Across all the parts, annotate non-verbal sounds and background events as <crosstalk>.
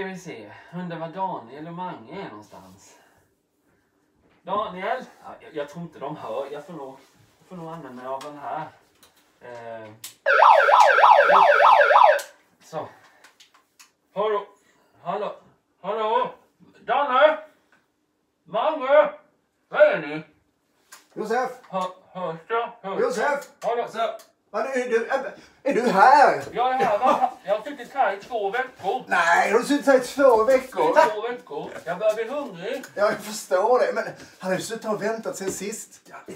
ska vi se. Undrar var Daniel och Mange är någonstans. Daniel? Ja, jag, jag tror inte de hör. Jag får nog, jag får nog använda mig av den här. Eh. Så. Hallå? Hallå? Hallå? Danne? Mange? Var är ni? Josef! Hör, hörs det? Hörs Josef! Hallå? Vad är, du, är, är du här? Jag är här. va? Jag har suttit här i två veckor. Nej, har du suttit här i två veckor? I två veckor. Jag börjar bli hungrig. Ja, jag förstår det. Men han har ju suttit och väntat sen sist.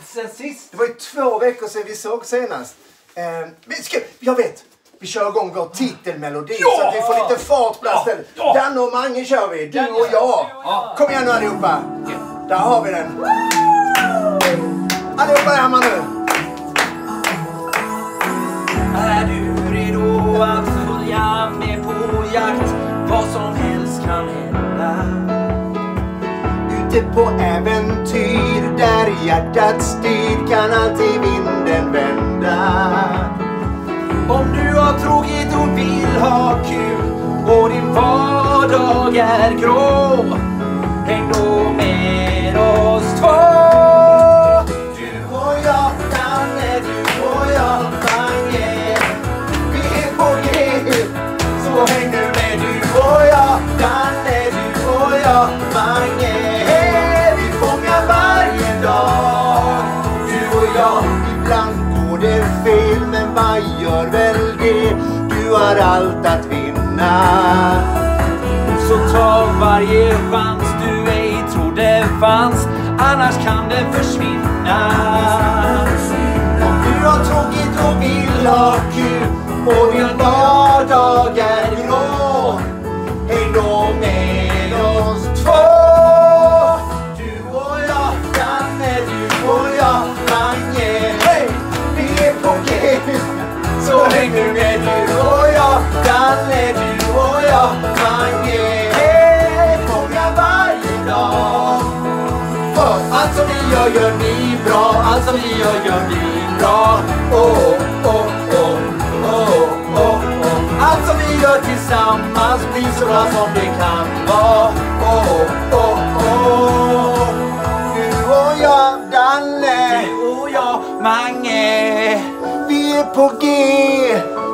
Sen sist. Det var ju två veckor sedan vi såg senast. Eh, vi ska, jag vet! Vi kör igång vår titelmelodi Ja! så att vi får lite fart på Ja! Ja! Danne och Mange kör vi, du och jag. jag. Kom igen nu allihopa! Där har vi den. Allihopa är hemma nu. Redo att följa med på jakt? Vad som helst kan hända. Ute på äventyr där hjärtat styr kan alltid vinden vända. Om du har tråkigt och vill ha kul och din vardag är grå. Häng då med oss två. ibland går det fel men vad gör väl det? Du har allt att vinna. Så ta varje chans du ej trodde fanns annars kan den försvinna. Om du har tråkigt och vill ha kul och din vardag är grå gör, gör bra. Oh, oh, oh, oh, oh, oh. Allt som vi gör tillsammans blir så bra som det kan vara. Oh, oh, oh. Du och jag, Danne. Du och jag, Mange. Vi är på G.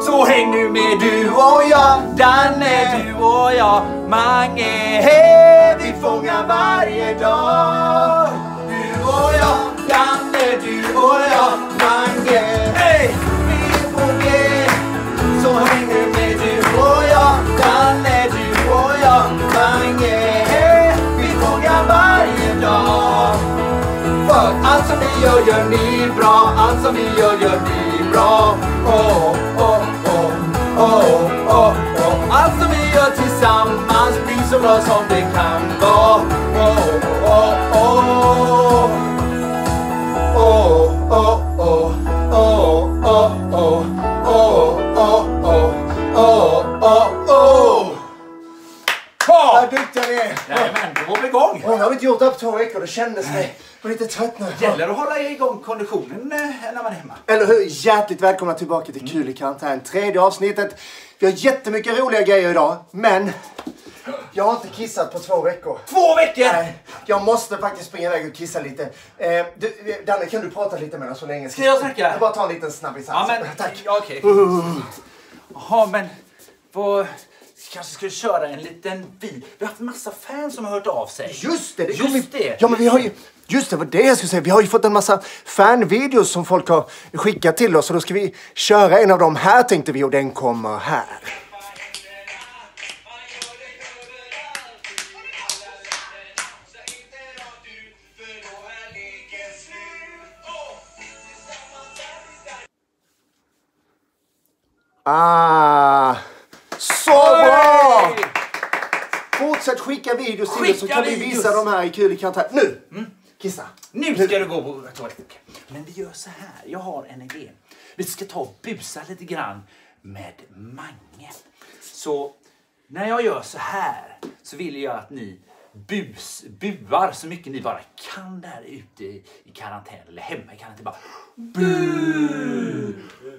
Så häng nu med du Och jag, Danne. Du och jag, Mange. Hey, Vi fångar varje dag allt som vi gör, gör ni bra. Allt som vi gör, gör ni bra. Oh, oh, oh, oh, oh, oh. Allt som vi gör tillsammans blir så bra som det kan vara. Oh, oh, oh. Här på två veckor. Det kändes det. Var lite trött nu. gäller att hålla igång konditionen eh, när man är hemma. Eller hur? Hjärtligt välkomna tillbaka till Kul i karantän. Tredje avsnittet. Vi har jättemycket roliga grejer idag, men jag har inte kissat på två veckor. Två veckor! Nej, jag måste faktiskt springa iväg och kissa lite. Eh, du, Danne, kan du prata lite med oss så länge? Ska jag snacka? Jag bara ta en liten snabbis. Ja, men Tack. Ja, okej. Jaha, men vad... kanske skulle köra en liten bil. Vi har haft massa fans som har hört av sig. Just det! det Just vi- det. Ja, men vi har ju... Just det, vad det jag skulle säga. Vi har ju fått en massa fanvideos som folk har skickat till oss och då ska vi köra en av dem här tänkte vi och den kommer här. Ah, så bra! Fortsätt skicka videos till oss så kan vi visa dem här i kul i karantän. Nu! Kissa. Nu ska du gå på toaletten. Men vi gör så här. Jag har en idé. Vi ska ta och busa lite grann med Mange. Så när jag gör så här så vill jag att ni bus, buar så mycket ni bara kan där ute i, i karantän eller hemma i karantän. Bara bu,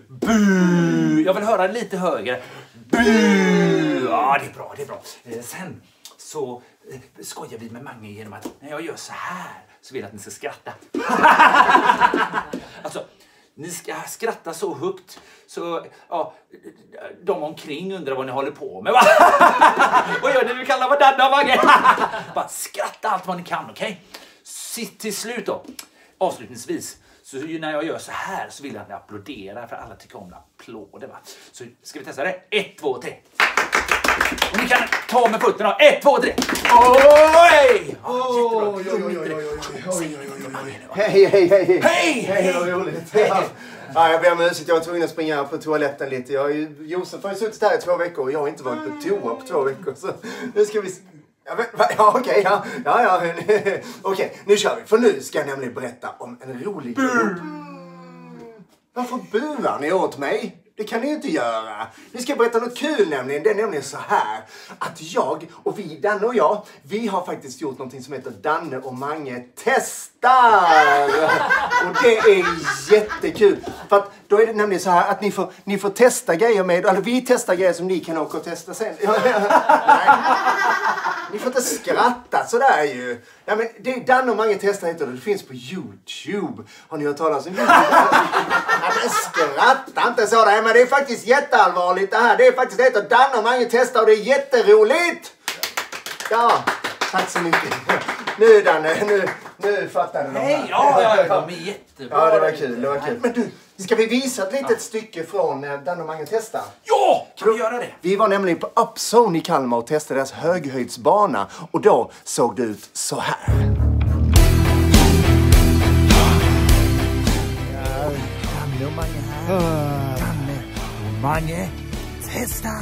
bu. Jag vill höra lite högre. Bu. Ja, det är bra, det är bra. Eh, sen så eh, skojar vi med Mange genom att när jag gör så här så vill jag att ni ska skratta. <laughs> Alltså, ni ska skratta så högt så ja, de omkring undrar vad ni håller på med. Va? <laughs> vad gör ni? Vi kallar varandra Mange. <laughs> Bara skratta allt vad ni kan, okej? Sitt till slut då. Avslutningsvis, så ju när jag gör så här så vill jag att ni applåderar för alla tycker om applåder. Va? Så ska vi testa det? Ett, två, tre. Och ni kan ta med fötterna. Ett, två, tre. Oj! Jättebra. Hej, hej, hej, hej. Hej, Hej, vad hej. roligt. Ja. Ja, jag ber om ursäkt, jag var tvungen att springa på toaletten lite. Jag, Josef har ju suttit här i två veckor och jag har inte varit på toa på två veckor. Så nu ska vi... Ja, men, ja okej, ja. Ja, ja. <laughs> Okej, nu kör vi. För nu ska jag nämligen berätta om en rolig grej. Varför buar ni åt mig? Det kan ni inte göra. Vi ska berätta något kul nämligen. Det är nämligen så här att jag och vi, Danne och jag, vi har faktiskt gjort någonting som heter Danne och Mange testar. <laughs> Och det är jättekul. För att då är det nämligen så här att ni får, ni får testa grejer med, eller vi testar grejer som ni kan åka och testa sen. Nej. Ni får inte skratta sådär ju. Ja, men det är Danne och Mange testar heter det. Det finns på Youtube. Har ni hört talas om Youtube? Ja, men skratta inte så där. Men det är faktiskt jätteallvarligt det här. Det är faktiskt det heter Danne och Mange testar och det är jätteroligt. Ja, tack så mycket. nu Danne, nu, nu fattar du. de här. Ja, ja, ja, de är jättebra. Ja, det var kul. Det var kul. Men du, ska vi visa ett litet stycke från eh, Danne och Mange testa? Ja! Kan vi göra det? Vi var nämligen på Upzone i Kalmar och testade deras höghöjdsbana och då såg det ut så här. Danne och Mange här. Danne och Mange, testa! <clears throat>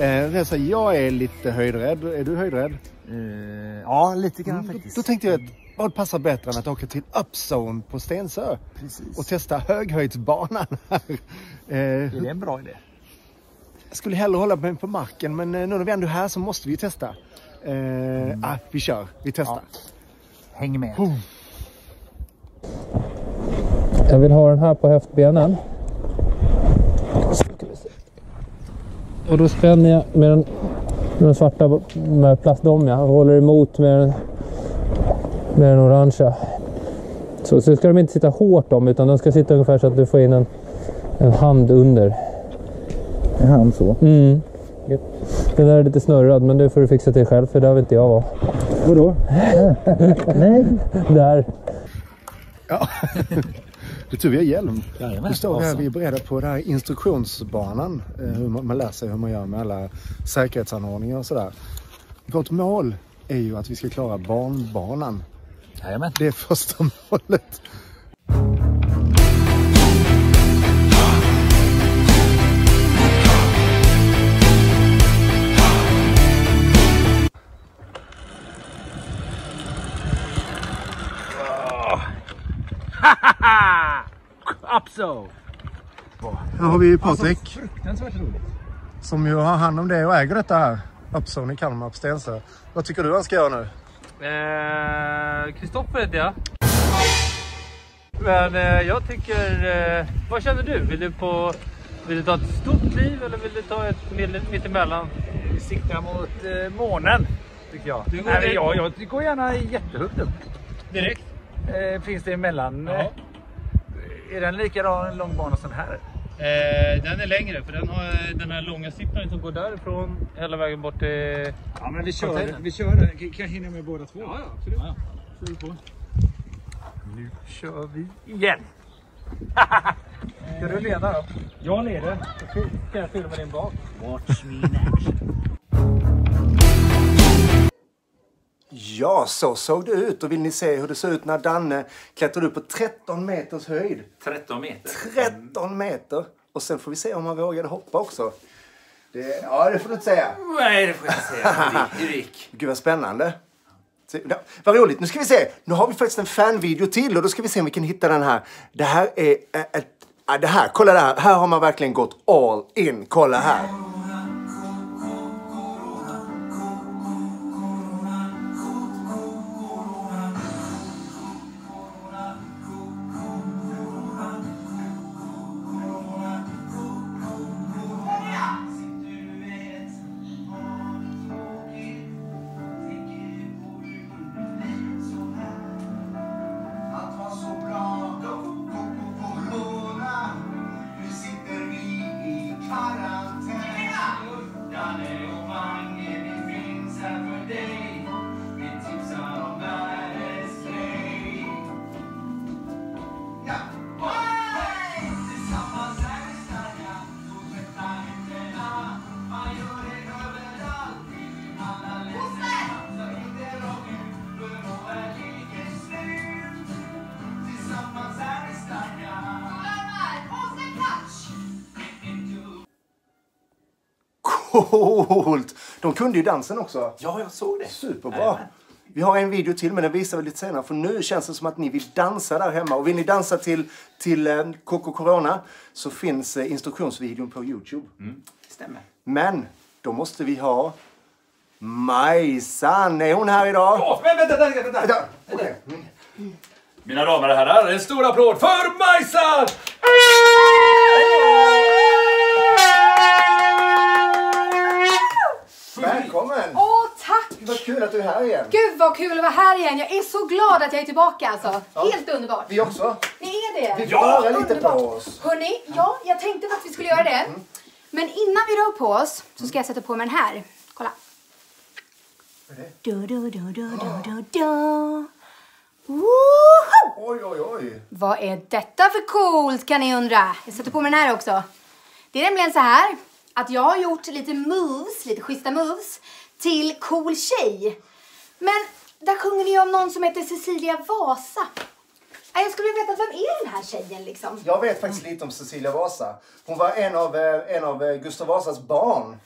Eh, det är så, jag är lite höjdrädd. Är du höjdrädd? Eh, ja, lite grann Då, faktiskt. då tänkte jag att vad passar bättre än att åka till Upzone på Stensö Precis. och testa höghöjdsbanan här. <laughs> Eh, Är det en bra idé? jag skulle hellre hålla mig på marken men eh, nu när vi ändå är här så måste vi testa. Eh, ah, vi kör, vi testar. Häng med. Jag vill ha den här på höftbenen. Och då spänner jag med den, med den svarta med plastdom jag håller emot med den, med den orangea. Så, så ska de inte sitta hårt om utan de ska sitta ungefär så att du får in en, en hand under. Är han så? Mm. Den där är lite snurrad men det får du fixa till själv för där vill inte jag vara. Vadå? Nej. Där. <laughs> Det är tur vi har hjälm. Jajamän. Nu står vi här, vi är beredda på den här instruktionsbanan. Eh, hur man, man lär sig hur man gör med alla säkerhetsanordningar och sådär. Vårt mål är ju att vi ska klara barnbanan. Jajamän. Det är första målet. <laughs> Upso! Här har vi Patrik Fruktansvärt roligt. som ju har hand om det och äger detta här. Upzone i Kalmar på Stensö. Vad tycker du han ska göra nu? Kristoffer heter jag. Men eh, jag tycker... Eh, vad känner du? Vill du, på, vill du ta ett stort kliv eller vill du ta ett mitt- mittemellan? Vi siktar mot eh, månen, tycker jag. Du går Nej, jag, jag går gärna jättehögt upp. Direkt? Eh, finns det emellan? Ja. Eh, är den likadan lång bana som här? Eh, den är längre för den har den här långa zippen som går därifrån hela vägen bort till... Ja, men vi kör vi kör den. Kan jag hinna med båda två? Ja, ja, absolut. Ja, Kör på. Nu kör vi igen. <laughs> Ska du leda då? Jag leder. Så kan jag filma din bak. Watch me in action. Ja, så såg det ut. Och vill ni se hur det såg ut när Danne klättrade upp på 13 meters höjd? 13 meter. 13 meter! Och sen får vi se om han vågade hoppa också. Det, ja, det får du inte säga. Nej, det får jag inte säga. <laughs> Hur gick-? Gud vad spännande. Ja, vad roligt. Nu ska vi se. Nu har vi faktiskt en fanvideo till och då ska vi se om vi kan hitta den här. Det här är ett... ja, det här, kolla det här. Här har man verkligen gått all in. Kolla här. Coolt! De kunde ju dansen också. Ja, jag såg det. Superbra. Vi har en video till, men den visar vi lite senare. För nu känns det som att ni vill dansa där hemma. Och vill ni dansa till, till eh, Coco Corona så finns eh, instruktionsvideon på Youtube. Det stämmer. Men då måste vi ha Majsan. Är hon här idag? Åh, men vänta, vänta, vänta. Vänta, okej. Mina damer och herrar, en stor applåd för Majsan! Välkommen! Åh, tack! Vad kul att du är här igen. Gud vad kul att vara här igen. Jag är så glad att jag är tillbaka alltså. Helt underbart. Vi också. Ni är det? Vi röra lite på Underbart. oss. Hörni, ja, jag tänkte att vi skulle göra det. Men innan vi rör på oss så ska jag sätta på mig den här. Kolla. Du, du, du, du, du, du, du. Woho! Oj, oj, oj. Vad är detta för coolt kan ni undra? Jag sätter på mig den här också. Det är nämligen så här att jag har gjort lite moves, lite schyssta moves till Cool tjej. Men där sjunger ni om någon som heter Cecilia Vasa. Jag skulle vilja veta, vem är den här tjejen liksom? Jag vet faktiskt lite om Cecilia Vasa. Hon var en av, eh, en av eh, Gustav Vasas barn.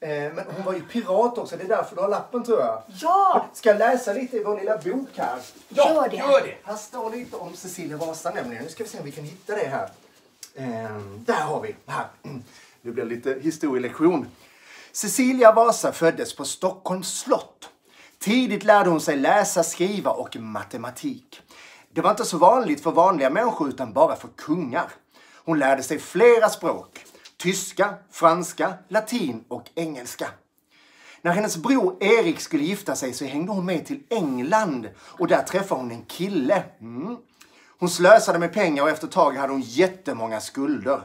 Eh, Men hon var ju pirat också, det är därför du har lappen tror jag. Ja! Ska jag läsa lite i vår lilla bok här? Gör det. Gör det! Här står lite om Cecilia Vasa nämligen. Nu ska vi se om vi kan hitta det här. Ehm, där har vi. Här. Nu blir det lite historielektion. Cecilia Vasa föddes på Stockholms slott. Tidigt lärde hon sig läsa, skriva och matematik. Det var inte så vanligt för vanliga människor utan bara för kungar. Hon lärde sig flera språk. Tyska, franska, latin och engelska. När hennes bror Erik skulle gifta sig så hängde hon med till England och där träffade hon en kille. Mm. Hon slösade med pengar och efter ett tag hade hon jättemånga skulder.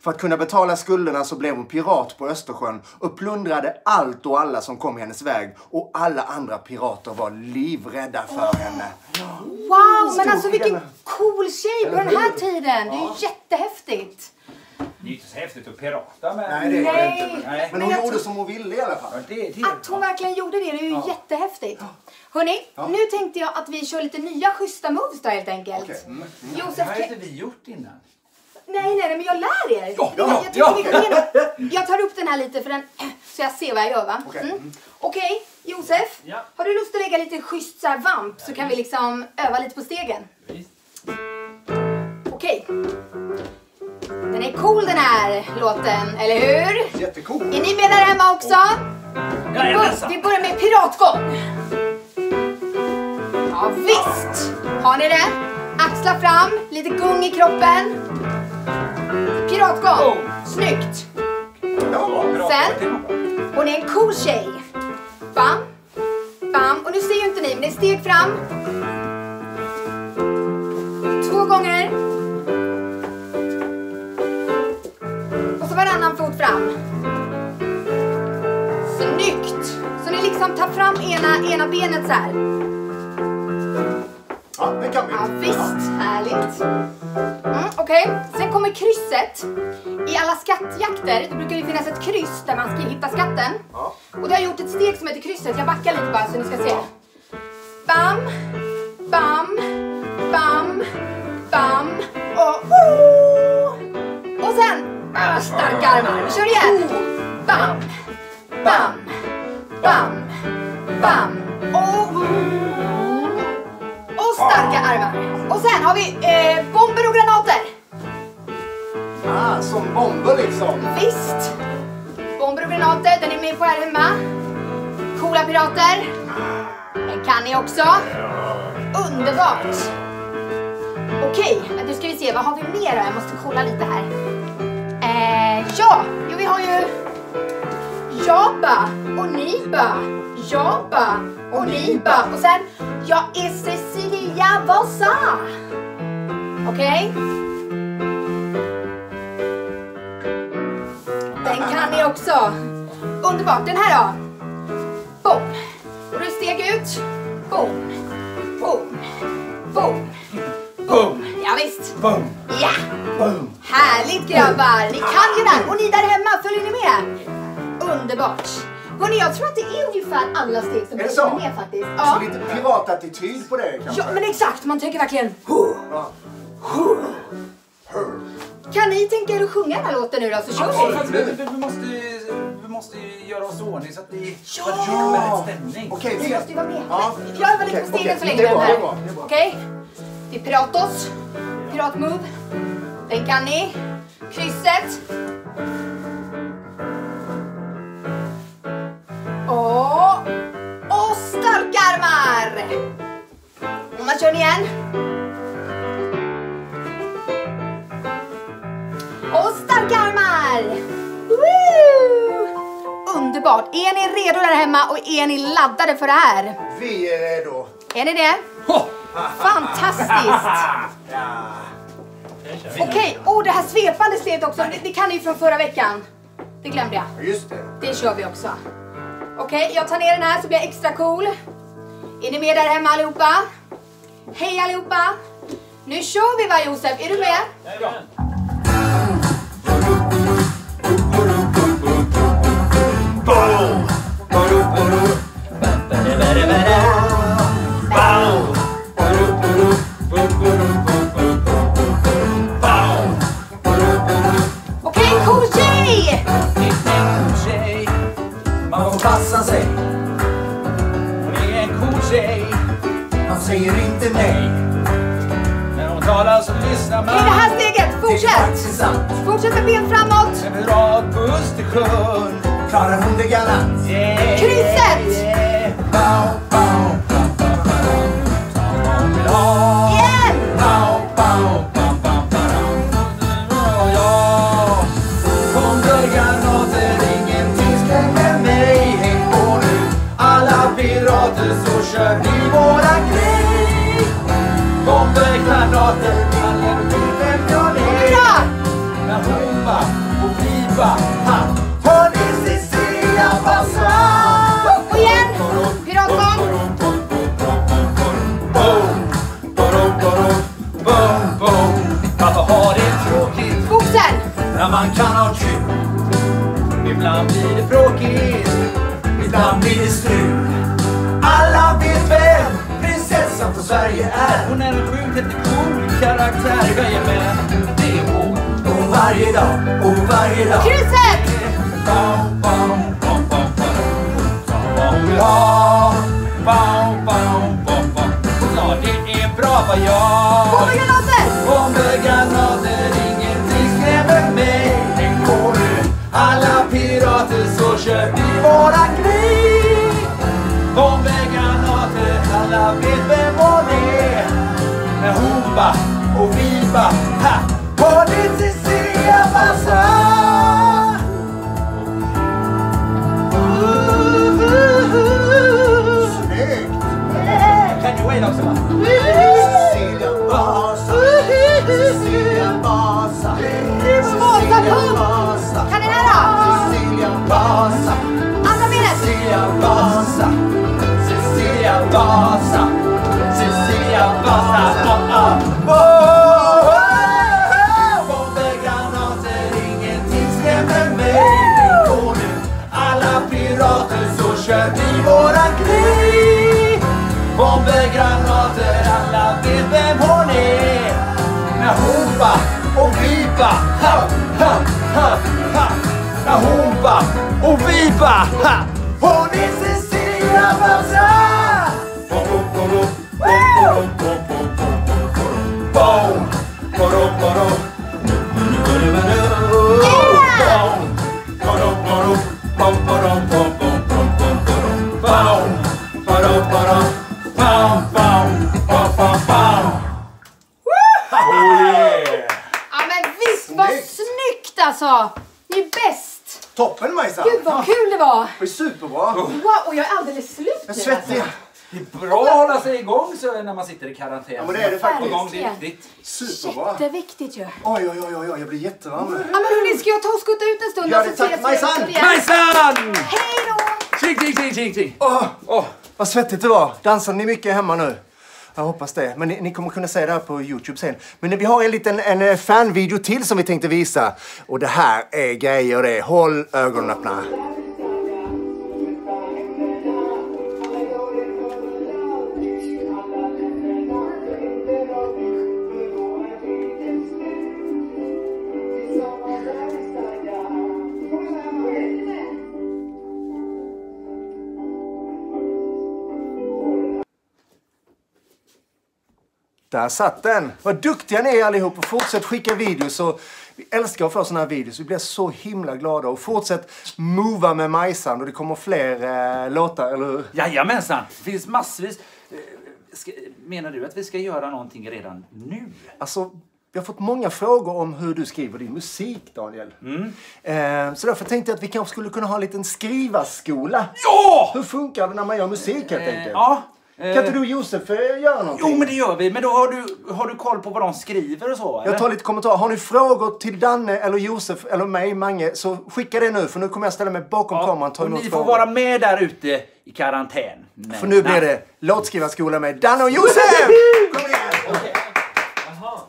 För att kunna betala skulderna så blev hon pirat på Östersjön och plundrade allt och alla som kom i hennes väg. Och alla andra pirater var livrädda för henne. Wow, men alltså vilken cool tjej på den här tiden. Det är ju jättehäftigt. Det är inte så häftigt att pirata med. Nej, det är det Nej. inte. Nej. Men Men hon jag gjorde tror- som hon ville i alla fall. Ja, det, det, Att hon verkligen gjorde det, det är ju jättehäftigt. Hörni, nu tänkte jag att vi kör lite nya schyssta moves då helt enkelt. Okej. Mm. det Josef, har inte vi gjort innan. Nej, nej, nej, men jag lär er. Ja, Det- ja, jag, ja. igenom- jag tar upp den här lite för den, <clears throat> så jag ser vad jag gör va? Okej. Mm. Okej, Josef. Ja. Har du lust att lägga lite schysst så här vamp så kan vi liksom öva lite på stegen? Okej. Den är cool den här låten, eller hur? Jättecool. Är ni med där hemma också? Jajamensan! Vi börjar med piratgång. Ja, visst. Har ni det? Axlar fram, lite gung i kroppen. Piratgång. Snyggt. Ja, Bra. Sen? Hon är en cool tjej. Bam, bam. Och nu ser ju inte ni, men det är steg fram. Två gånger. Och så varannan fot fram. Snyggt! Så ni liksom tar fram ena, ena benet så här. ja, det kan vi. Ja, visst. Härligt. Mm, Okej, sen kommer krysset. I alla skattjakter då brukar det finnas ett kryss där man ska hitta skatten. Ja. Och det har gjort ett steg som heter krysset. Jag backar lite bara så ni ska se. Bam, bam, bam, bam och oh! Och sen starka armar. Vi kör igen. Bam, bam, bam, bam och och starka armar. Och sen har vi eh, bomber och granater. Ah, som bomber liksom. Visst. Bomber och granater, den är med på här hemma. Coola pirater. Den kan ni också. Underbart. Okej, men nu ska vi se, vad har vi mer då? Jag måste kolla lite här. Eh, ja, jo, vi har ju Jaba och Niba. Jaba och Niba. Och sen, jag är Cecilia Vasa. Okej? Den ni också. Underbart. Den här då. Boom. Och du steg ut. Boom. Boom. Boom. Boom! Ja, visst. Boom! Ja. Boom. Härligt grabbar. Ni kan ju där. Och ni där hemma, följer ni med? Underbart. Hörni, jag tror att det är ungefär alla steg som Är det så? med faktiskt. Så Ja. lite piratattityd på det kanske? ja, men exakt. Man tänker verkligen... "Huh." Ja. Kan ni tänka er att sjunga den här låten nu då, så kör vi. vi, måste, vi måste göra oss i ordning så att vi Ja! kommer rätt stämning. Okej, Ni vi... måste ju vara med. Ja. Jag övar lite på stegen så länge Det är bra, nu det är här. bra, det är bra. Okej? Det är Piratos. Piratmove. Den kan ni. Krysset. Och... Och starka armar! Och man kör igen. Armar! Woo! Underbart! Är ni redo där hemma och är ni laddade för det här? Vi är redo. Är ni det? Fantastiskt! Ja. Okej, och det här svepande steget också, det, det kan ni ju från förra veckan. Det glömde jag. Just det. Det kör vi också. Okej, jag tar ner den här så blir jag extra cool. Är ni med där hemma allihopa? Hej allihopa! Nu kör vi va Josef, är du med? Okej, cool tjej! tjej. Man får passa sig. Hon är en cool tjej. Man säger inte nej. När hon talar så lyssnar man. I det här steget, Det är fortsätt! faktiskt sant. Fortsätt med ben framåt! En rad på Östersjön. Klarar hon det galant? Yeah, Krysset! yeah. Bow, bow, bow. Ja, granater, ingenting skrämmer mig. Häng på nu, alla pirater, så kör vi våran grej. Bomber, granater, alla vet vem jag är. När hon va och vi va, Ibland blir det bråkigt, ibland blir det strul. Alla vet vem prinsessan för Sverige är. Hon är en sjukt cool karaktär. Jajamän, det är hon. Och varje dag, och varje dag. Ta vad hon vill ha. Bam, bam, bam, bam. Hon sa det är bra vad jag ba och vi ba, ha! Har ni Cecilia passa? Snyggt! Kan du Wayne också va? Cecilia Vasa. Cecilia Vasa. Cecilia Vasa. Kan ni ba och vi ba, vad kul det var! Det var superbra. Wow, och jag är alldeles slut Jag nu svettig. alltså. Det är bra att hålla sig igång så när man sitter i karantän. Ja, men det är det faktiskt. Igång, det är viktigt. Superbra. Jätteviktigt ju. Oj, oj, oj, oj, jag blir jättevarm nu. Ja men hörni, ska jag ta och skutta ut en stund? Gör det, så tack, Majsan. Majsan! Hej då! Tjing, tjing, tjing, tjing, tjing. Åh, Åh, vad svettigt det var. Dansar ni mycket hemma nu? Jag hoppas det. Men ni, ni kommer kunna se det här på Youtube sen. Men vi har en liten en eh, fanvideo till som vi tänkte visa. Och det här är grejer det. Håll ögonen öppna. Där satt den! Vad duktiga ni är allihop och fortsätt skicka videos. Och vi älskar att få såna här videos. Vi blir så himla glada. Och fortsätt mova med Majsan och det kommer fler eh, låtar, eller hur? Jajamensan, det finns massvis. Eh, Ska, menar du att vi ska göra någonting redan nu? Alltså, vi har fått många frågor om hur du skriver din musik, Daniel. Eh, så därför tänkte jag att vi kanske skulle kunna ha en liten skrivarskola. Ja! Hur funkar det när man gör musik helt Eh, enkelt? ja, Kan inte du Josef eh, göra någonting? Jo, men det gör vi. Men då har du, har du koll på vad de skriver och så? Eller? Jag tar lite kommentarer. Har ni frågor till Danne eller Josef eller mig, Mange, så skicka det nu för nu kommer jag ställa mig bakom kameran och ta och emot ni får frågor. vara med där ute i karantän. Men, För nu blir det låtskrivarskola med Danne och Josef! <laughs> Kom igen!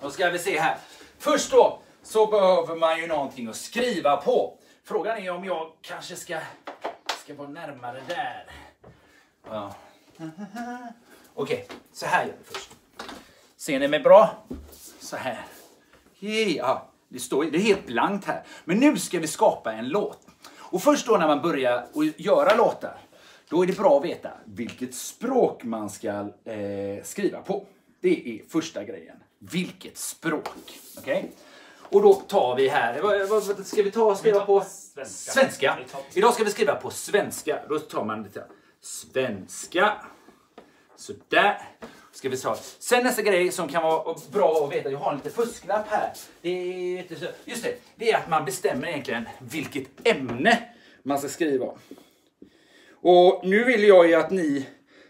Då ska vi se här. Först då så behöver man ju någonting att skriva på. Frågan är om jag kanske ska, ska vara närmare där. Ja. Okej, så här gör vi först. Ser ni mig bra? Så här. Ja, det, står, det är helt blankt här. Men nu ska vi skapa en låt. Och först då när man börjar att göra låtar, då är det bra att veta vilket språk man ska eh, skriva på. Det är första grejen. Vilket språk. Okej? Och då tar vi här, vad, vad, ska vi ta och skriva på? svenska. Svenska. Idag ska vi skriva på svenska. Då tar man lite svenska. Sådär. Ska vi ta. Sen nästa grej som kan vara bra att veta, jag har en liten fusklapp här. Det är inte så, just det, det är att man bestämmer egentligen vilket ämne man ska skriva om. Och nu vill jag ju att ni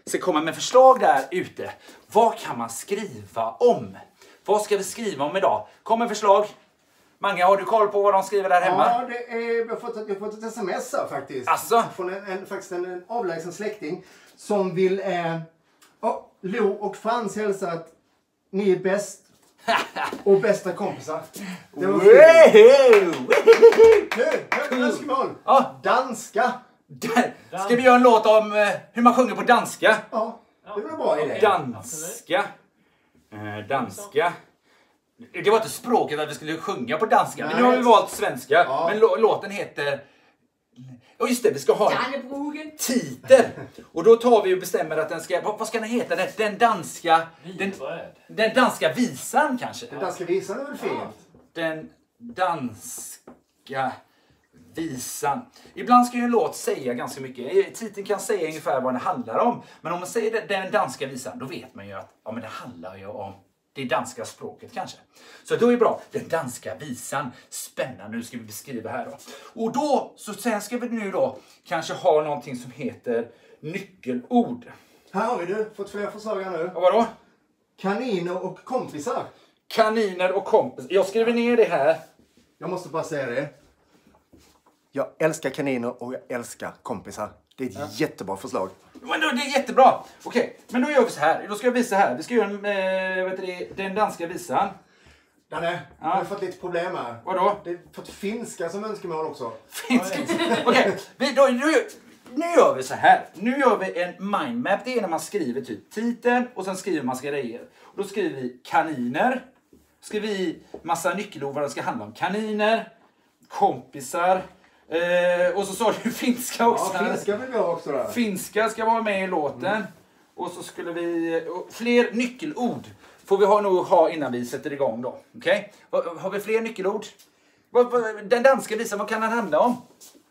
ska komma med förslag där ute. Vad kan man skriva om? Vad ska vi skriva om idag? Kom med förslag. Mange, har du koll på vad de skriver där hemma? Ja, det är, jag, har fått jag har fått ett sms här faktiskt. Asså? Från en, en, faktiskt en, en avlägsen släkting som vill... Eh, oh, Lo och Frans hälsar att ni är bäst <laughs> och bästa kompisar. Det var! Nu, är önskemål. Ja. Danska. <laughs> Ska vi göra en låt om eh, hur man sjunger på danska? Ja, det var en bra idé. Danska. Eh, danska. Det var inte språket att vi skulle sjunga på danska, men nu har vi valt svenska. Ja. Men lå- låten heter... Ja just det, vi ska ha en titel. Och då tar vi och bestämmer att den ska... Vad, vad ska den heta? Den, den danska... Den, den danska visan kanske? Den danska visan är väl fint? Den danska visan. Ibland ska ju en låt säga ganska mycket. Titeln kan säga ungefär vad den handlar om. Men om man säger den- den danska visan, då vet man ju att ja, men det handlar ju om det danska språket kanske. Så då är bra. Den danska visan. Spännande. Nu ska vi beskriva här då. Och då, så sen ska vi nu då kanske ha någonting som heter nyckelord. Här har vi du. Fått fler förslag här nu. Och vadå? Kaniner och kompisar. Kaniner och kompis. Jag skriver ner det här. Jag måste bara säga det. Jag älskar kaniner och jag älskar kompisar. Det är ett jättebra förslag. Men då, det är jättebra! Okej, men då gör vi så här. Då ska jag visa här. Vi ska göra en, eh, vad heter det, den danska visan. Danne, jag har fått lite problem här. Vadå? Det är fått finska som önskemål också. Finska. <laughs> Okej, vi- då, nu, nu gör vi så här. Nu gör vi en mindmap. Det är när man skriver typ titeln och sen skriver man grejer. Och då skriver vi kaniner. Skriver vi massa nyckelord vad det ska handla om. Kaniner, kompisar. Eh, och så sa du <laughs> finska också. Ja, finska vill vi ha också där. Finska ska vara med i låten. Och så skulle vi... Fler nyckelord får vi ha, nog ha innan vi sätter igång då. Okej? Va- Har vi fler nyckelord? Den danska visan, vad kan den handla om?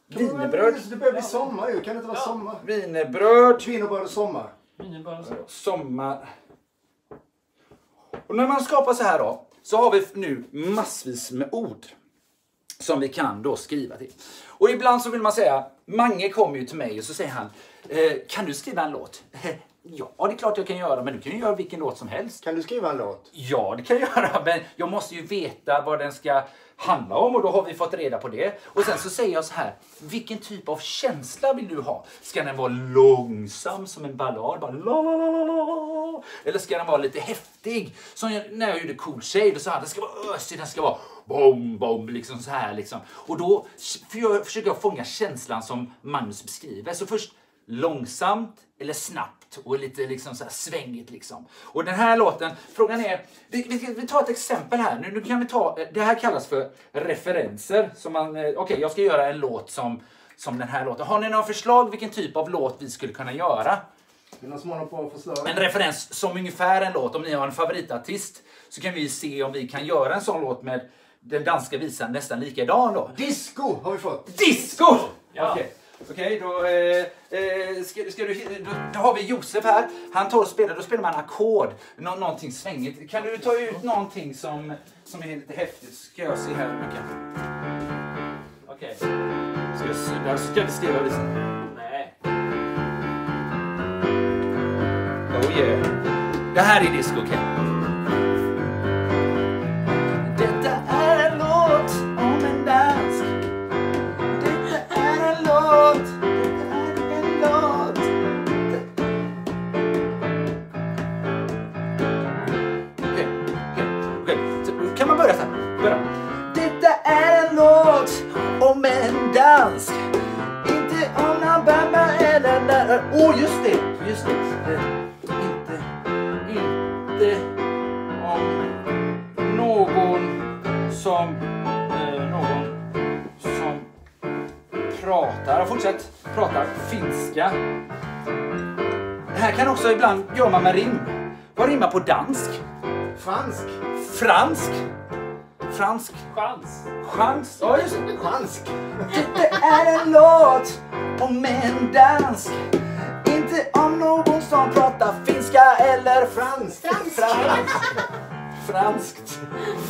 Wienerbröd. Det börjar bli sommar ju. Kan det inte vara sommar? Wienerbröd och sommar. Wienerbröd och så. Sommar. Och när man skapar så här då, så har vi nu massvis med ord som vi kan då skriva till. Och ibland så vill man säga, Mange kommer ju till mig och så säger han, eh, kan du skriva en låt? Ja, det är klart jag kan göra, men du kan ju göra vilken låt som helst. Kan du skriva en låt? Ja, det kan jag göra, men jag måste ju veta vad den ska handla om och då har vi fått reda på det. Och sen så säger jag så här, vilken typ av känsla vill du ha? Ska den vara långsam som en ballad? Bara la, la, la, la, la. Eller ska den vara lite häftig? Som jag, när jag gjorde Cool Shade, och sa att den ska vara ösig, den ska vara bom, bom, liksom så här liksom. Och då för jag, försöker jag fånga känslan som Magnus beskriver. Så först långsamt eller snabbt och lite liksom så här svängigt liksom. Och den här låten, frågan är, vi, vi, vi tar ett exempel här. Nu, nu kan vi ta, eh, det här kallas för referenser. Okej, eh, okay, Okej, jag ska göra en låt som, som den här låten. Har ni några förslag vilken typ av låt vi skulle kunna göra? En referens som ungefär en låt, om ni har en favoritartist så kan vi se om vi kan göra en sån låt med den danska visan nästan likadan då. Disco har vi fått. Disco! Ja. Okej, Okej, då, eh, eh, ska, ska du, då, då har vi Josef här. Han tar och spelar, då spelar man ackord. Nå, någonting svängigt. Kan du ta ut någonting som, som är lite häftigt? Ska jag se här. Okej. Ska, jag se- där ska vi skriva visan. Oh yeah. Det här är disco, okej? Detta är en låt om en dansk. Detta är en låt. Detta är en låt. Okej, okej, okej. Kan man börja så här? Börja. Detta är en låt om en dansk. Inte om någon bamba eller där. Åh, oh, just det. Just det. Inte om någon som, eh, någon som pratar, fortsätt, pratar finska. Det här kan också ibland göra man med rim. Vad rimmar på dansk? Fransk. Fransk? Fransk? Chans. Chans? Ja, just det. Fransk. Det är en låt om en dansk. Inte om någon som pratar finska eller franskt. Franskt. Franskt. Franskt.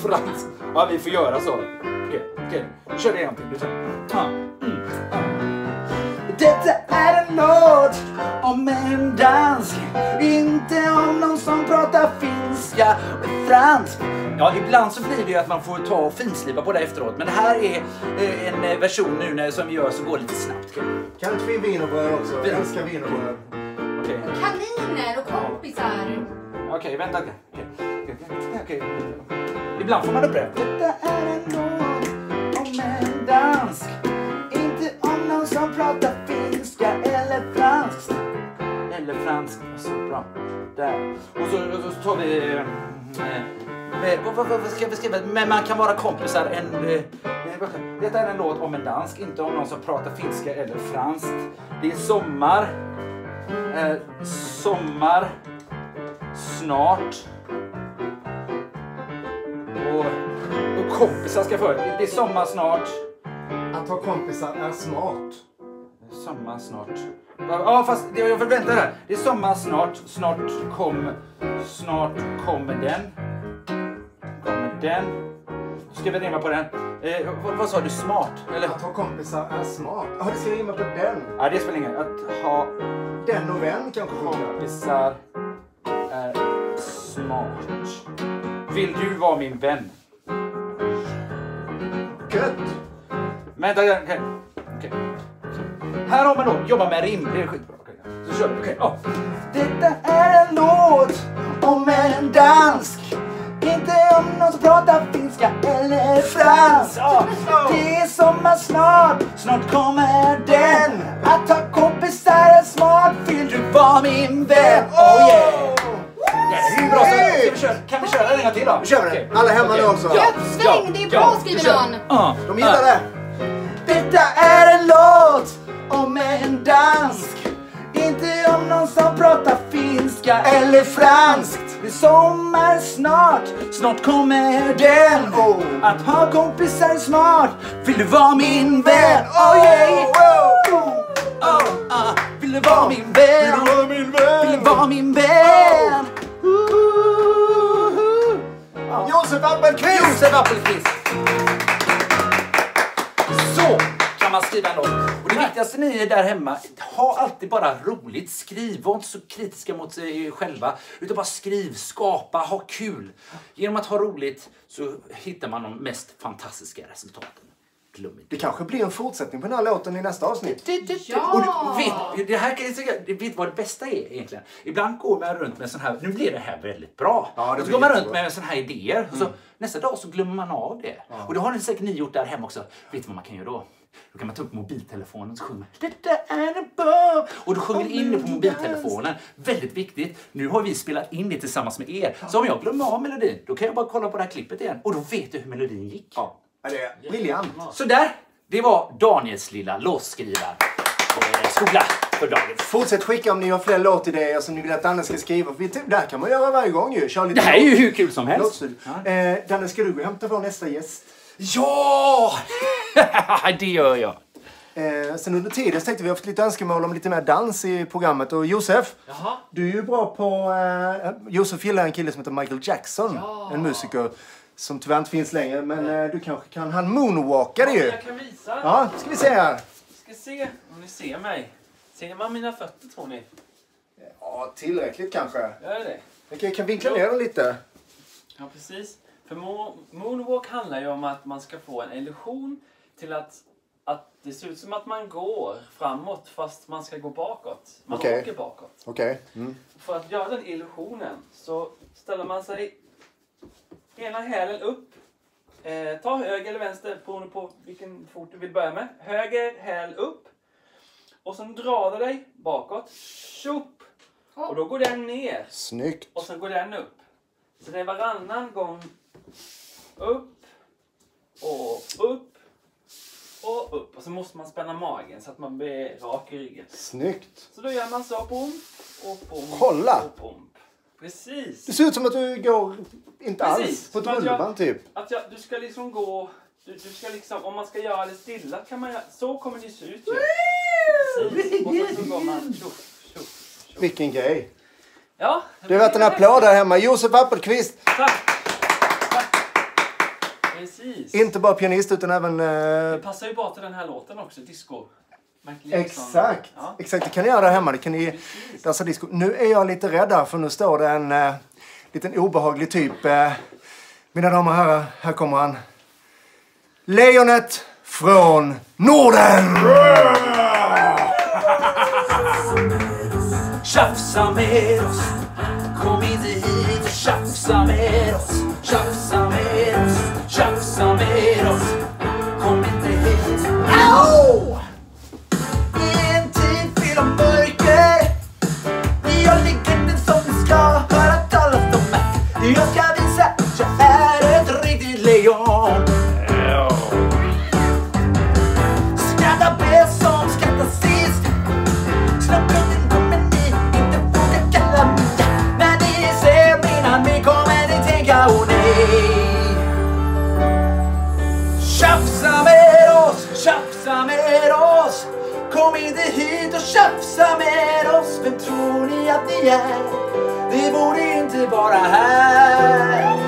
Franskt. Ja, vi får göra så. Okej, okej. Kör det en till. Du mm. Detta är en låt om en dansk. Inte om någon som pratar finska och franskt. Ja, ibland så blir det ju att man får ta och finslipa på det efteråt. Men det här är eh, en version nu när, som vi gör så går lite snabbt. Kan inte vi wienerbröd också? Jag älskar wienerbröd. Okej. Kaniner och kompisar. Okej, vänta. Okej, okej. Ibland får man upprepa. Detta är en låt om en dansk. Inte om någon som pratar finska eller franskt. Eller franskt. Så bra. Där. Och så, och så tar vi... eh, Eh, vad, vad, vad ska jag beskriva? Men man kan vara kompisar. En, eh, detta är en låt om en dansk, inte om någon som pratar finska eller franskt. Det är sommar. Eh, sommar. Snart. Och, och kompisar ska för. Det är sommar snart. Att ha kompisar är smart. Sommar snart. Ja, fast det, jag förväntar här. Det är sommar snart. Snart kom... Snart kommer den. Kommer den. Ska vi rimma på den? Eh, vad, vad sa du? Smart? Eller? Att ha kompisar är smart. Ja, det ska rimma på den. Ja, det spelar ingen. Att ha Den och vän kanske funkar. kompisar är smart. Vill du vara min vän? Gött! Vänta, okej. Okej. Här har man då jobba med rim. Det är skitbra. Okej. Så kör vi. Okej. ja. Detta är en låt om en dansk. Inte om någon som pratar finska eller franskt. Ja. Det är sommar snart, snart kommer den. Att ha kompisar är smart, vill du vara min vän? Oh yeah! Det är bra. Ska vi köra, kan vi köra den en gång till då? Kör vi Okej. den. Alla hemma nu också. Gött sväng, det är bra skriver kör. någon. De gillar det. Detta är en låt om en dansk. Inte om någon som pratar finska eller franskt. Är sommar snart, snart kommer den. Oh. Att ha kompisar är smart. Vill du vara min vän? Oh yeah! Oh, oh, ah. Vill du vara min vän? Vill du vara min vän? Vill du vara min vän? Ja. Josef Appelqvist! Josef Appelqvist. Så kan man skriva en låt. Det viktigaste ni är där hemma, ha alltid bara roligt. Skriv, var inte så kritiska mot er själva. Utan bara skriv, skapa, ha kul. Genom att ha roligt så hittar man de mest fantastiska resultaten. Glöm inte Det kanske blir en fortsättning på den här låten i nästa avsnitt. Ja! och du, vet, det här kan jag säga, vet vad det bästa är egentligen? Ibland går man runt med sån här, nu blir det här väldigt bra. Ja, det så går man runt med sån här idéer. Och så, nästa dag så glömmer man av det. Och det har ni säkert ni gjort där hemma också. Vet du vad man kan göra då? Då kan man ta upp mobiltelefonen och man Detta är en. Och du sjunger in det på mobiltelefonen. Väldigt viktigt. Nu har vi spelat in det tillsammans med er. Så om jag glömmer av melodin, då kan jag bara kolla på det här klippet igen. Och då vet du hur melodin gick. Ja, det är briljant. Så där, det var Daniels lilla låtskrivarskola för dagen. Fortsätt skicka om ni har fler låtidéer som ni vill att Danne ska skriva. Det här kan man göra varje gång ju. Kör lite Det här är ju hur kul som helst. låtstudio. Eh, Danne, ska du gå och hämta vår nästa gäst? Ja! <laughs> det gör jag. Eh, sen under tiden så tänkte vi haft lite önskemål om lite mer dans i programmet. Och Josef, Jaha. du är ju bra på... Eh, Josef gillar en kille som heter Michael Jackson. Ja. En musiker som tyvärr inte finns längre. Men eh, du kanske kan... Han moonwalkade ju. Jag kan visa. Ja, ska vi se här. Ska se om ni ser mig. Ser man mina fötter tror ni? Ja, Ja, tillräckligt kanske. Gör det? Jag kan, kan vinkla ner den lite. Ja, precis. För mo- moonwalk handlar ju om att man ska få en illusion till att, att det ser ut som att man går framåt fast man ska gå bakåt. Man Okej. åker bakåt. Okej. Mm. För att göra den illusionen så ställer man sig ena hälen upp. Eh, ta höger eller vänster beroende på vilken fot du vill börja med. Höger häl upp. Och sen drar du dig bakåt. Tjopp! Och då går den ner. Snyggt. Och sen går den upp. Så det är varannan gång upp och upp och upp. Och så måste man spänna magen så att man blir rak i ryggen. Snyggt. Så då gör man så. Bom och bom Kolla! och bom. Precis. Det ser ut som att du går inte alls Precis, på ett rullband typ. Att jag, du ska liksom gå... Du, du ska liksom, om man ska göra det stilla kan man göra... Så kommer det se ut ju. Precis. Och sen så går man tjoff, tjoff, tjoff. Vilken grej. Ja. Det har varit en applåd där hemma. Josef Appelqvist. Tack. Precis. Inte bara pianist utan även... Det Eh, passar ju bra till den här låten också, disco. Exakt. Ja. Exakt, det kan ni göra där hemma. Det kan ni dansa disco. Nu är jag lite rädd här för nu står det en eh, liten obehaglig typ. Eh, mina damer och herrar, här kommer han. Lejonet från Norden! Tjafsa med oss Kom inte hit och tjafsa med oss och med oss Vem tror ni att ni är? Vi borde inte vara här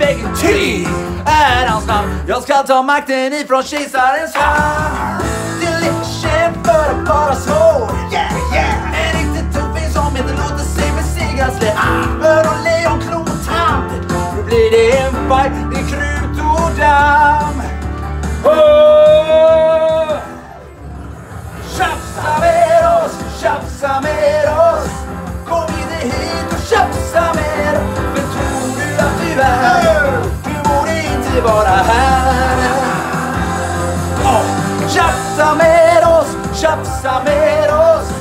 en i är hans namn Jag ska ta makten ifrån kejsarens famn Det är lite känt för att vara svår yeah, yeah. En riktig tuffing som inte låter sig besegras lätt Öron, lejon, klo och tand Nu blir det en fight i krut och damm. Oh! Tjafsa med oss, tjafsa med oss. Kom inte hit och tjafsa med oss tyvärr du borde inte vara här oh. Tjafsa med oss, tjafsa med oss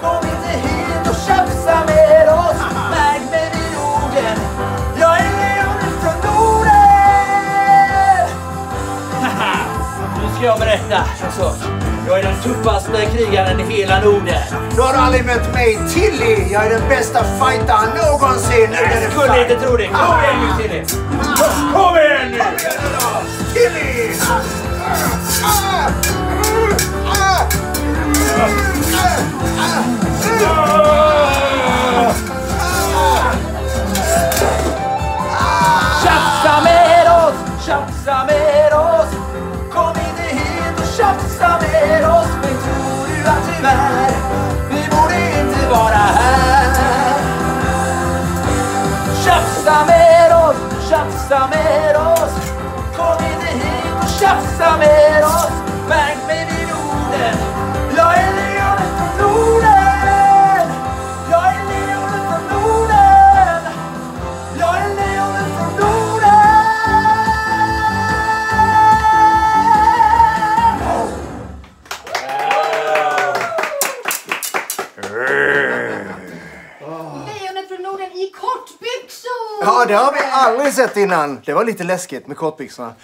Kom inte hit och tjafsa med oss Märk mig vid orden Jag är lejonet från Norden <laughs> nu ska jag berätta. Alltså, jag är den tuffaste krigaren i hela Norden. Då har du aldrig mött mig, Tilly! Jag är den bästa fightaren någonsin! Jag skulle inte tro det. Kom igen nu Tilly! Kom tjafsa med oss. Märk mig vid orden. Jag är lejonet från Norden. Jag är lejonet från Norden. Jag är lejonet från Norden! Lejonet från Norden i kortbyxor! Ja, det har vi aldrig sett innan. Det var lite läskigt med kortbyxorna.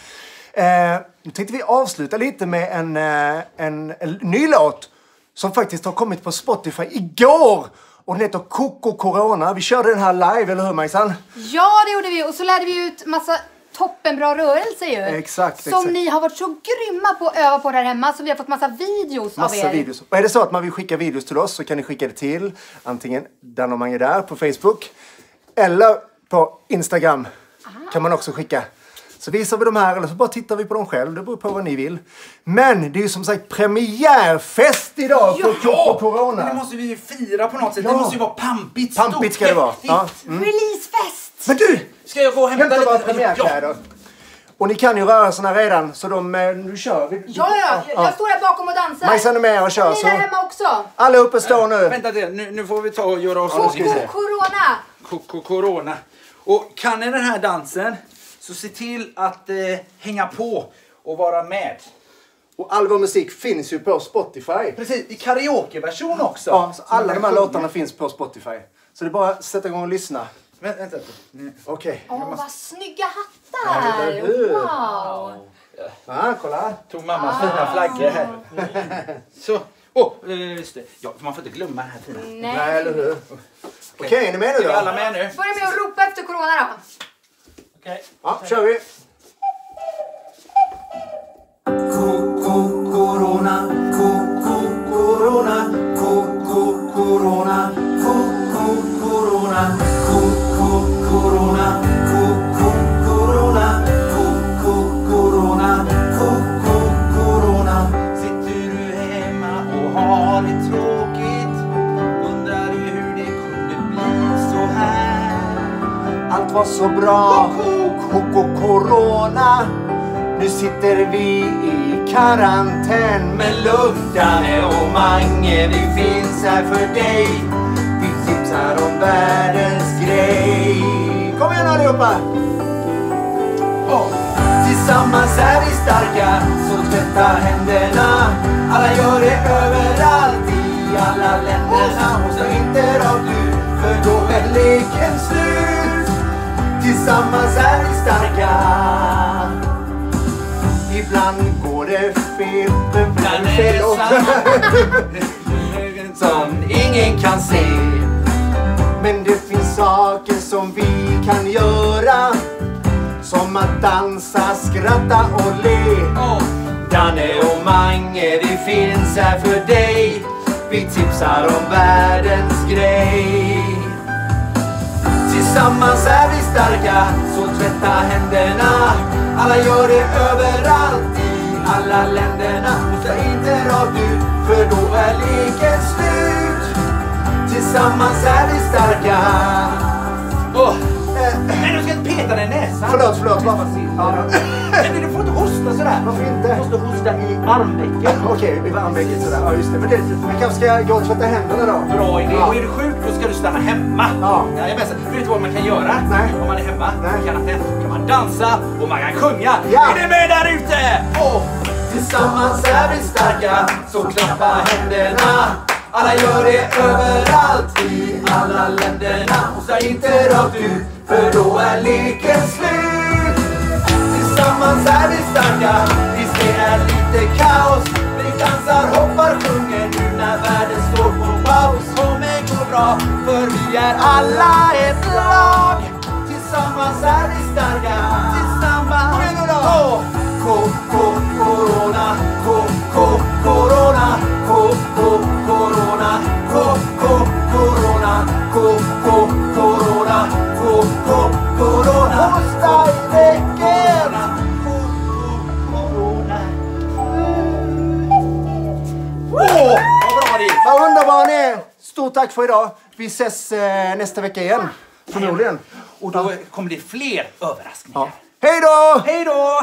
Eh, nu tänkte vi avsluta lite med en, eh, en, en ny låt som faktiskt har kommit på Spotify igår. Och den heter Coco Corona. Vi körde den här live, eller hur Majsan? Ja, det gjorde vi. Och så lärde vi ut massa toppenbra rörelse ju. Exakt, Som exakt. ni har varit så grymma på att öva på där hemma så vi har fått massa videos av Massa er. videos. Och är det så att man vill skicka videos till oss så kan ni skicka det till antingen Dan och Mange där på Facebook eller på Instagram kan man också skicka. Så visar vi dem här eller så bara tittar vi på dem själv. Det beror på vad ni vill. Men det är ju som sagt premiärfest idag på Coco Corona. Men det måste vi ju fira på något sätt. Ja. Det måste ju vara pampigt, Pampigt ska det vara. Ja. Mm. Releasefest! Men du! Ska jag gå och hämta, Hämta lite? premiärkläder. Och ni kan ju rörelserna redan så de, eh, nu kör vi. Ja, ja, ja. Jag står här bakom och dansar. Majsan är med och kör. Ni Så där hemma också. alla uppe står nu. Vänta lite, nu, nu får vi ta och göra oss Ja, se. Coco Corona. Coco Corona. Och kan ni den här dansen så se till att eh, hänga på och vara med. Och all vår musik finns ju på Spotify. Precis, i karaokeversion också. Ja, så alla de här sjunger. låtarna finns på Spotify. Så det är bara att sätta igång och lyssna. Vänta, vänta. Okej. Åh, vad snygga Ja, hattar! eller hur? Wow! Ja, kolla. Tog mammas fina flaggor här. Så. Åh, oh, just det. Ja, man får inte glömma den här fina. Nej, Nej. eller hur? Okej, är ni med nu Är vi alla då? med nu? Börja med att ropa efter Corona då. Okej. Ja, kör vi. Coco Corona, Coco Corona, Coco Corona, Coco Corona, Coco Corona, Coco Corona, Coco Corona, Coco Corona. Sitter du hemma och har det tråkigt? Undrar du hur det kunde bli så här? Allt var så bra. Coco Corona. Nu sitter vi i karantän. Men lugn Danne och Mange, vi finns här för dig. Vi tipsar om världens grej. Kom igen allihopa! Oh. Tillsammans är vi starka, så tvätta händerna. Alla gör det överallt i alla länderna. Och så inte rakt ut, för då är leken slut. Tillsammans är vi starka. Ibland går det fel. Ibland är det. <laughs> Som ingen kan se. Men det finns saker som vi kan göra. Som att dansa, skratta och le. Danne och Mange, vi finns här för dig. Vi tipsar om världens grej. Tillsammans är vi starka, så tvätta händerna. Alla gör det överallt i alla länderna. Så inte rakt ut, för då är leken slut. Tillsammans är vi starka. Oh. Nej, du ska inte peta dig i näsan. Förlåt, förlåt. Varför? Ja. Men du får inte hosta sådär. Varför inte? Du måste hosta i armvecket. <laughs> Okej, i varmvecket sådär. Ja, just det. Men det, jag kanske ska gå och tvätta händerna då? Bra idé. Ja. Och är du sjuk stanna hemma. Ja. Jajamensan. Vet du vad man kan göra Nej. om man är hemma? Nej. Man kan, kan man dansa och man kan sjunga. Ja. Är ni med där ute? Åh! Tillsammans är vi starka, så klappa händerna. Alla gör det överallt i alla länderna. Och säg inte rakt ut, för då är leken slut. Tillsammans är vi starka, visst det är lite kaos. Vi dansar, hoppar, sjunger nu när världen står bra, för vi är alla ett lag. Tillsammans är vi starka, tillsammans. Kom igen nu då! Coco Corona, Coco Corona, Coco Corona, Coco Corona, Coco Corona, Coco Corona. Hosta i vecken! Åh, vad bra det gick. Vad underbar ni är! Stort tack för idag. Vi ses eh, nästa vecka igen. Förmodligen. Och då kommer det fler överraskningar. Ja. Hej då! Hej då!